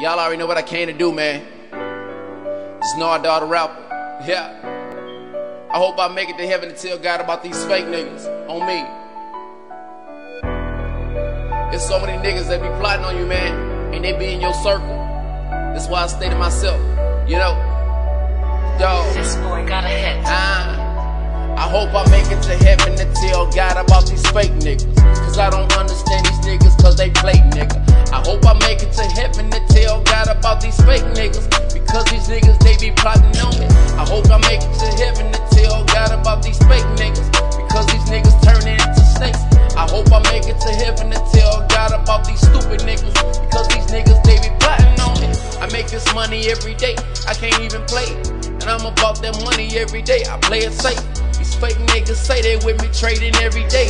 Y'all already know what I came to do, man. It's Nard the rapper. Yeah. I hope I make it to heaven to tell God about these fake niggas on me. There's so many niggas that be plotting on you, man, and they be in your circle. That's why I stay to myself, you know? Dog. This boy got a hit. Ah. I hope I make it to heaven to tell God about these fake niggas. Cause I don't understand these niggas cause they play these fake niggas. Because these niggas, they be plotting on me. I hope I make it to heaven to tell God about these fake niggas. Because these niggas turn into snakes. I hope I make it to heaven to tell God about these stupid niggas. Because these niggas, they be plotting on me. I make this money every day. I can't even play. And I'm about that money every day. I play it safe. Fake niggas say they with me trading every day.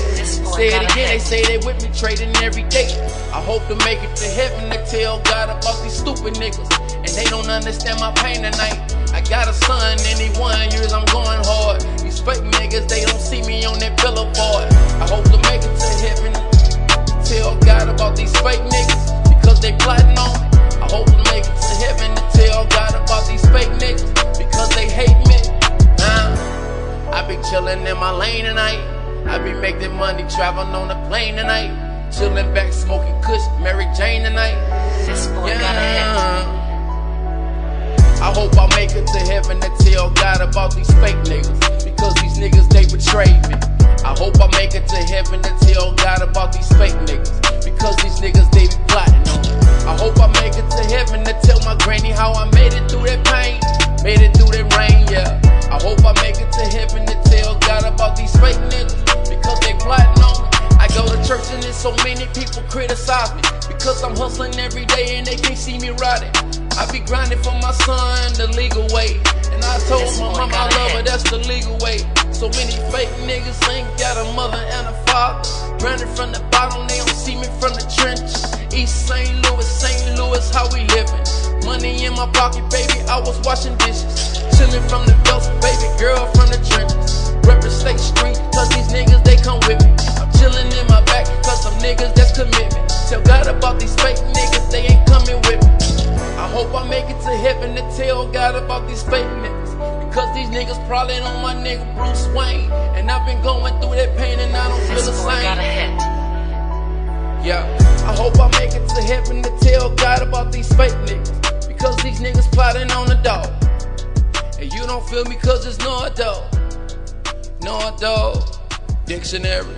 Say it again, they say they with me trading every day. I hope to make it to heaven to tell God about these stupid niggas. And they don't understand my pain tonight. I got a son and he one years, I'm going hard. These fake niggas, they don't see me on that billboard. Chillin' in my lane tonight. I be making money traveling on the plane tonight. Chillin' back smoking kush, Mary Jane tonight. This boy got a hit. I hope I make it to heaven to tell God about these fake niggas. Because these niggas, they betrayed me. Go to and so many people criticize me. Because I'm hustling every day and they can't see me riding. I be grinding for my son the legal way. And I told This my mama I love her, that's the legal way. So many fake niggas ain't got a mother and a father. Grinding from the bottom, they don't see me from the trenches. East St. Louis, St. Louis, how we living. Money in my pocket, baby, I was washing dishes. Chilling from the belts, baby girl from the trenches. Reppin' State Street, cause these niggas, they come with me. Tell God about these fake niggas. Because these niggas probably on my nigga Bruce Wayne. And I've been going through that pain and I don't feel the boy got a same. hit. Yeah, I hope I make it to heaven to tell God about these fake niggas. Because these niggas plotting on the dog. And you don't feel me cause it's no dog. No dog. Dictionary.